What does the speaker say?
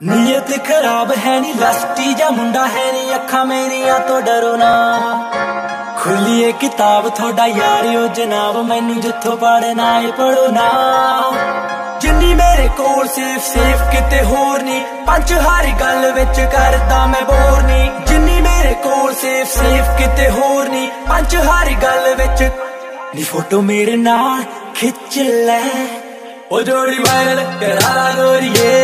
ਨੀਅਤ ਖਰਾਬ ਹੈ ਨੀ, ਲਸਟੀ ਜਾਂ ਮੁੰਡਾ ਹੈ ਨੀ, ਅੱਖਾਂ ਮੇਰੀਆਂ ਤੋਂ ਡਰੋ ਨਾ। ਖੁੱਲੀਏ ਕਿਤਾਬ ਤੁਹਾਡਾ ਯਾਰਿਓ ਜਨਾਬ ਮੈਨੂੰ ਜਿੱਥੋਂ ਪੜਨਾ ਏ ਪੜੋ ਨਾ। ਜਿੰਨੀ ਮੇਰੇ ਕੋਲ ਸੇਫ ਸੇਫ ਕਿਤੇ ਹੋਰ ਨਹੀਂ ਪੰਜ ਹਰ ਗੱਲ ਵਿੱਚ ਕਰਦਾ ਮੈਂ ਬੋਰ ਨਹੀਂ ਜਿੰਨੀ ਮੇਰੇ ਕੋਲ ਸੇਫ ਸੇਫ ਕਿਤੇ ਹੋਰ ਨਹੀਂ ਪੰਜ ਹਰ ਗੱਲ ਵਿੱਚ। ਨੀ ਫੋਟੋ ਮੇਰੇ ਨਾਲ ਖਿੱਚ ਲੈ। ਉਹ ਜੋੜੀ ਵਾਇਰਲ ਕਰਾ ਗੋਰੀਏ